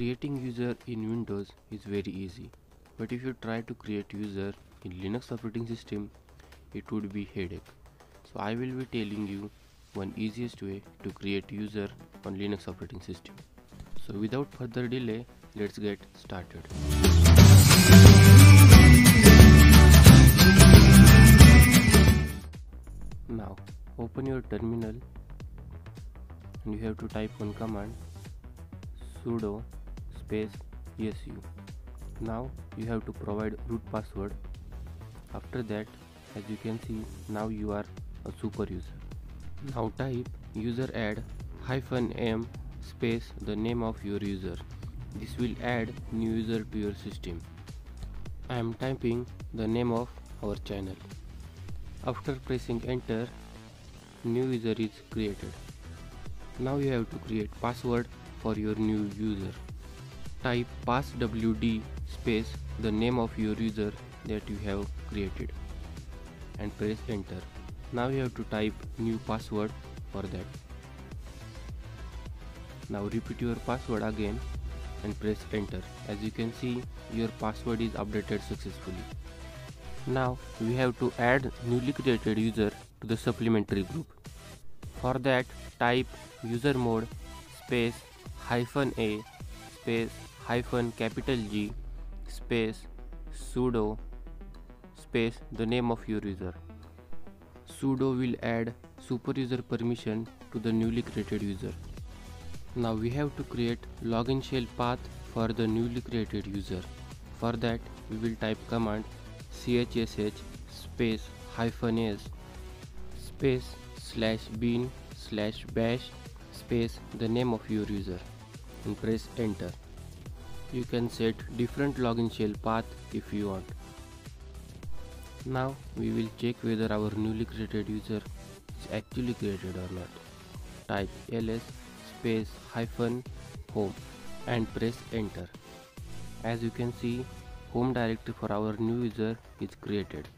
Creating user in Windows is very easy, but if you try to create user in Linux operating system, it would be headache. So I will be telling you one easiest way to create user on Linux operating system. So without further delay, let's get started. Now open your terminal and you have to type one command sudo space su now you have to provide root password. After that as you can see now you are a super user. Now type useradd hyphen m space the name of your user. This will add new user to your system. I am typing the name of our channel. After pressing enter new user is created. Now you have to create password for your new user type passwd space the name of your user that you have created and press enter. Now you have to type new password for that. Now repeat your password again and press enter. As you can see your password is updated successfully. Now we have to add newly created user to the supplementary group. For that type usermod space hyphen a space hyphen capital G space sudo space the name of your user. sudo will add super user permission to the newly created user. Now we have to create login shell path for the newly created user. For that we will type command chsh space hyphen s space slash bin slash bash space the name of your user and press enter. You can set different login shell path if you want. Now we will check whether our newly created user is actually created or not. Type ls space hyphen home and press enter. As you can see home directory for our new user is created.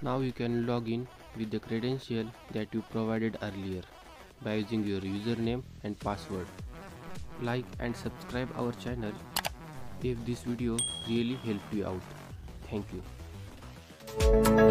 Now you can log in with the credential that you provided earlier by using your username and password. Like and subscribe our channel if this video really helped you out. Thank you.